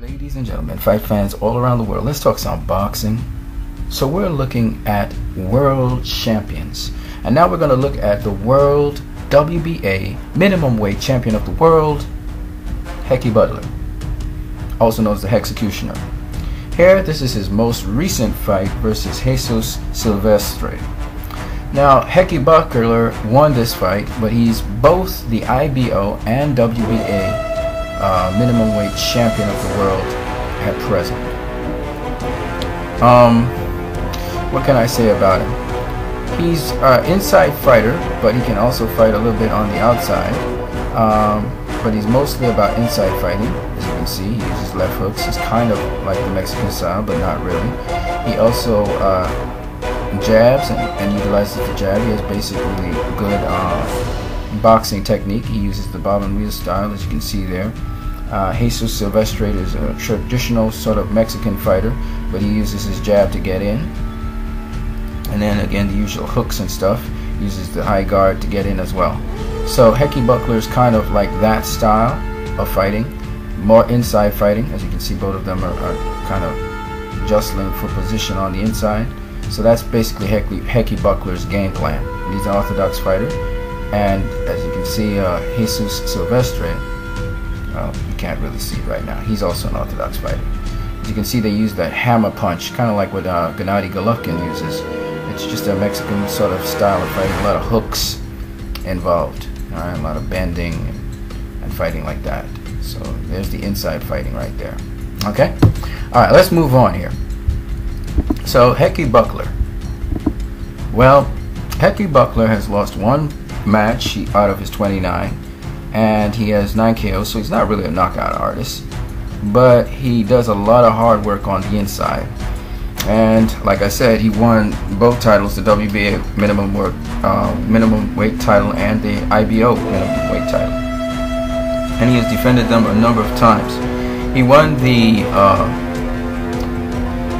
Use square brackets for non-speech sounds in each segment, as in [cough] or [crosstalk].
Ladies and gentlemen, fight fans all around the world, let's talk some boxing. So we're looking at world champions. And now we're going to look at the world WBA minimum weight champion of the world, Hekkie Budler, also known as the Executioner. Here, this is his most recent fight versus Jesus Silvestre. Now, Hekkie Budler won this fight, but he's both the IBO and WBA uh, minimum weight champion of the world at present. Um, what can I say about him? He's an inside fighter, but he can also fight a little bit on the outside. Um, but he's mostly about inside fighting. As you can see, he uses left hooks. He's kind of like the Mexican style, but not really. He also uh, jabs and, and, utilizes the jab. He has basically good uh, boxing technique. He uses the bob and wheel style, as you can see there. Uh, Jesus Silvestre is a traditional sort of Mexican fighter, but he uses his jab to get in. And then again, the usual hooks and stuff. Uses the high guard to get in as well. So Hekkie Budler is kind of like that style of fighting, more inside fighting. As you can see, both of them are, are kind of jostling for position on the inside. So that's basically Hekkie, Hekkie Budler's game plan. He's an orthodox fighter, and as you can see, uh, Jesus Silvestre well, you can't really see right now. He's also an orthodox fighter. As you can see, they use that hammer punch, kind of like what uh, Gennady Golovkin uses. It's just a Mexican sort of style of fighting, a lot of hooks involved, all right, a lot of bending and, and fighting like that. So there's the inside fighting right there. Okay? All right, let's move on here. So Hekkie Budler Well, Hekkie Budler has lost one match out of his 29 and he has 9 KOs, so he's not really a knockout artist. But he does a lot of hard work on the inside. And like I said, he won both titles, the WBA minimum work, uh, minimum weight title and the IBO minimum weight title. And he has defended them a number of times. He won the uh,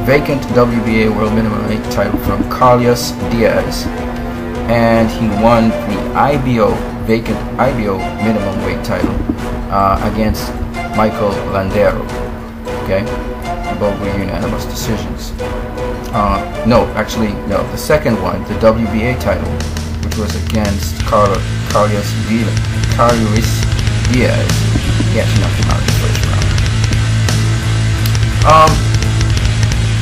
vacant WBA world minimum weight title from Carlos Diaz. And he won the IBO vacant IBO minimum weight title uh, against Michael Landero. Okay, both were unanimous decisions. Uh, no, actually, no. The second one, the WBA title, which was against Carlos Carlos Diaz. Carlos Diaz. He actually knocked him out in the. Um,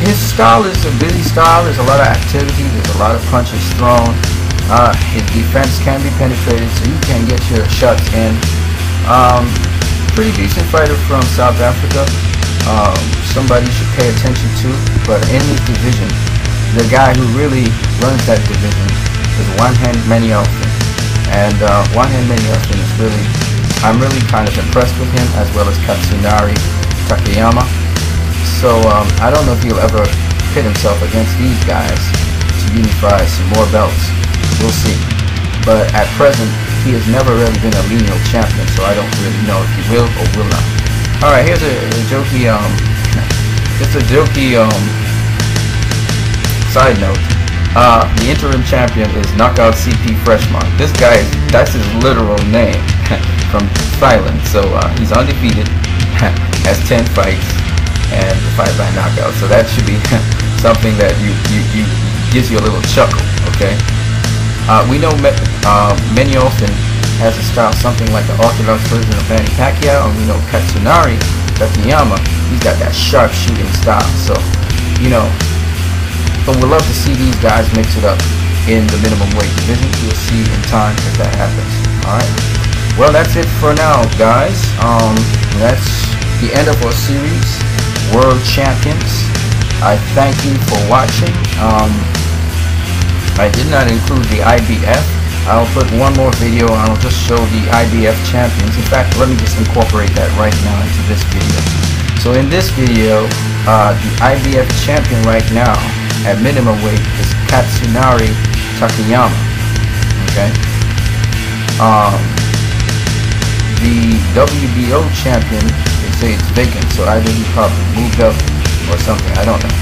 his style is a busy style. There's a lot of activity. There's a lot of punches thrown. Uh, his defense can be penetrated, so you can get your shots in. Um, pretty decent fighter from South Africa. Um, somebody should pay attention to. But in this division, the guy who really runs that division is Wanheng Menayothin. And uh, Wanheng Menayothin is really, I'm really kind of impressed with him, as well as Katsunari Takayama. So um, I don't know if he'll ever pit himself against these guys to unify some more belts. We'll see. But at present, he has never really been a lineal champion, so I don't really know if he will or will not. Alright, here's a, a jokey, um, [laughs] just a jokey, um, side note. Uh, the interim champion is Knockout CP Freshman. This guy is, that's his literal name [laughs] from Thailand. So, uh, he's undefeated, [laughs] has 10 fights, and fight by knockout. So that should be something that you, you, you gives you a little chuckle, okay? Uh, we know uh, Menayothin has a style something like the orthodox version of Manny Pacquiao, and we know Katsunari Takayama, he's got that sharp shooting style. So, you know, but we'd love to see these guys mix it up in the minimum weight division. We'll see in time if that happens. Alright. Well, that's it for now, guys. Um, that's the end of our series, World Champions. I thank you for watching. Um, I did not include the IBF. I'll put one more video and I'll just show the IBF champions. In fact, let me just incorporate that right now into this video. So in this video, uh, the IBF champion right now at minimum weight is Katsunari Takayama. Okay. Um, the WBO champion, they say it's vacant, so either he probably moved up or something. I don't know.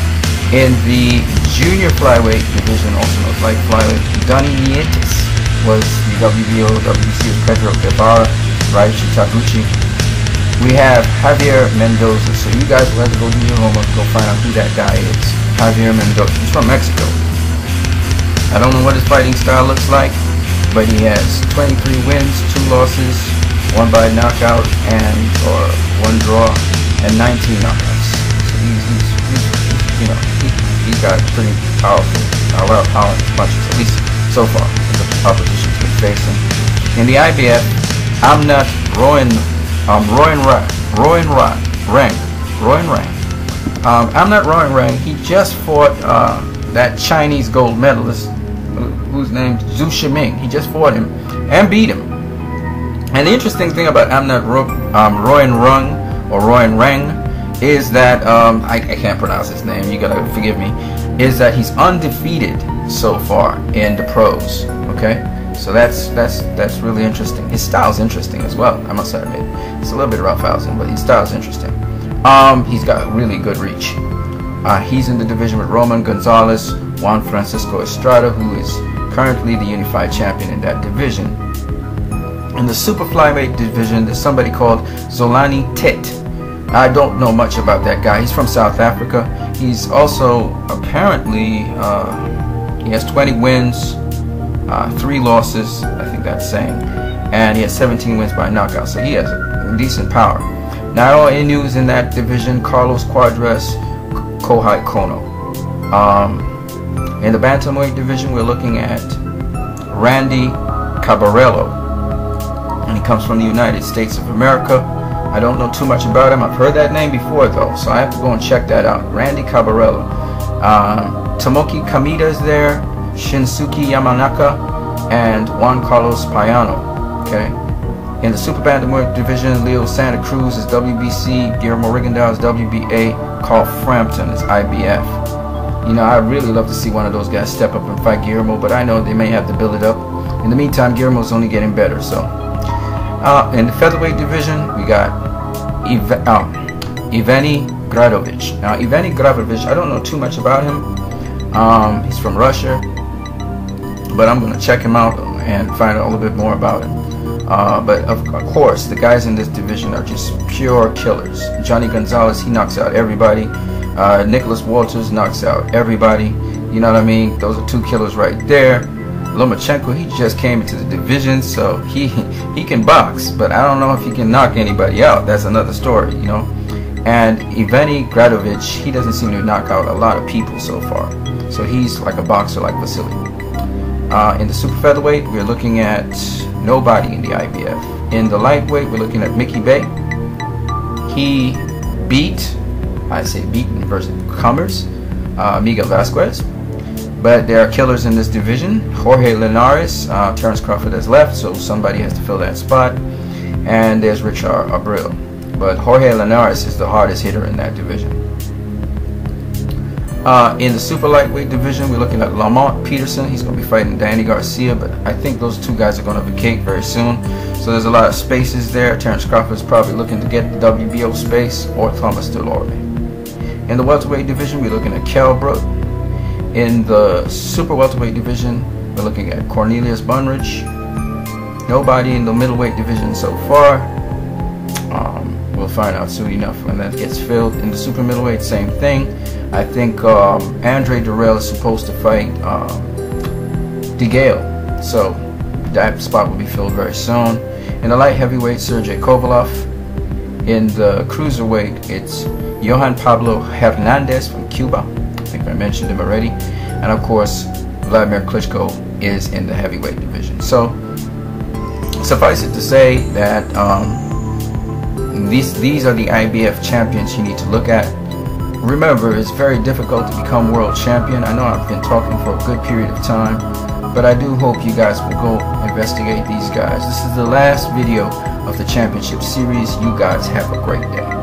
In the junior flyweight division, also known light flyweight, Donnie Nietes was the WBO, WBC Pedro Guevara, Ryoichi Taguchi. we have Javier Mendoza. So you guys will have to go do your homework, go find out who that guy is. Javier Mendoza. He's from Mexico. I don't know what his fighting style looks like, but he has 23 wins, two losses, one by knockout and or one draw, and 19 knockouts. So he's, he's, he's, you know he's got pretty powerful, a lot of power punches, at least so far. in The opposition been facing. In the IBF, I'm not Royan um, Royan Ra Royan Ra Rang. Royan Rang. Um, I'm not Royan Rang. He just fought uh, that Chinese gold medalist whose name Zou Shiming. He just fought him and beat him. And the interesting thing about Amnat Ro um, Royan Rung or Royan Rang is that um, I, I, can't pronounce his name. You gotta forgive me. Is that he's undefeated so far in the pros. Okay. So that's that's that's really interesting. His style's interesting as well. I must admit, it's a little bit roughhousing, but his style's interesting. Um, he's got really good reach. Uh, he's in the division with Roman Gonzalez, Juan Francisco Estrada, who is currently the unified champion in that division. In the super flyweight division, there's somebody called Zolani Tete. I don't know much about that guy. He's from South Africa. He's also apparently uh, he has 20 wins, uh, three losses, I think that's saying, and he has 17 wins by knockout, so he has decent power. Now in news in that division, Carlos Cuadras, Kohei Kono. Um, in the bantamweight division, we're looking at Randy Caballero, and he comes from the United States of America. I don't know too much about him. I've heard that name before though, so I have to go and check that out. Randy Caballero. Uh, Tomoki Kameda is there. Shinsuke Yamanaka, and Juan Carlos Payano. Okay. In the super bantamweight division, Leo Santa Cruz is WBC, Guillermo Rigondeaux is WBA, Carl Frampton is IBF. You know, I really love to see one of those guys step up and fight Guillermo, but I know they may have to build it up. In the meantime, Guillermo's only getting better. So, uh, in the featherweight division, we got Iv um, Ivany Gradovich. Now, Ivany Gradovich, I don't know too much about him. Um, he's from Russia but I'm gonna check him out and find out a little bit more about him. Uh, but of course, the guys in this division are just pure killers. Johnny Gonzalez, he knocks out everybody. Uh, Nicholas Walters knocks out everybody. You know what I mean? Those are two killers right there. Lomachenko, he just came into the division, so he he can box, but I don't know if he can knock anybody out. That's another story, you know. And Ivany Gradovich, he doesn't seem to knock out a lot of people so far. So he's like a boxer like Vasily. Uh, in the super featherweight, we're looking at nobody in the IBF. In the lightweight, we're looking at Mickey Bey. He beat, I say beaten versus comers, uh, Miguel Vasquez. But there are killers in this division. Jorge Linares, uh, Terence Crawford has left, so somebody has to fill that spot. And there's Richard Abril. But Jorge Linares is the hardest hitter in that division. Uh, in the super lightweight division, we're looking at Lamont Peterson. He's going to be fighting Danny Garcia, but I think those two guys are going to vacate very soon. So there's a lot of spaces there. Terence Crawford is probably looking to get the WBO space or Thomas Dulorme. In the welterweight division, we're looking at Kell Brook. In the super welterweight division, we're looking at Cornelius Bundrage. Nobody in the middleweight division so far. Um, we'll find out soon enough when that gets filled. In the super middleweight, same thing. I think um, Andre Dirrell is supposed to fight um, DeGale, so that spot will be filled very soon. In the light heavyweight, Sergey Kovalev. In the cruiserweight, it's Yoan Pablo Hernandez from Cuba. I think I mentioned him already. And of course, Vladimir Klitschko is in the heavyweight division. So, suffice it to say that um, these these are the IBF champions you need to look at remember, it's very difficult to become world champion. I know I've been talking for a good period of time, but I do hope you guys will go investigate these guys. This is the last video of the championship series. You guys have a great day.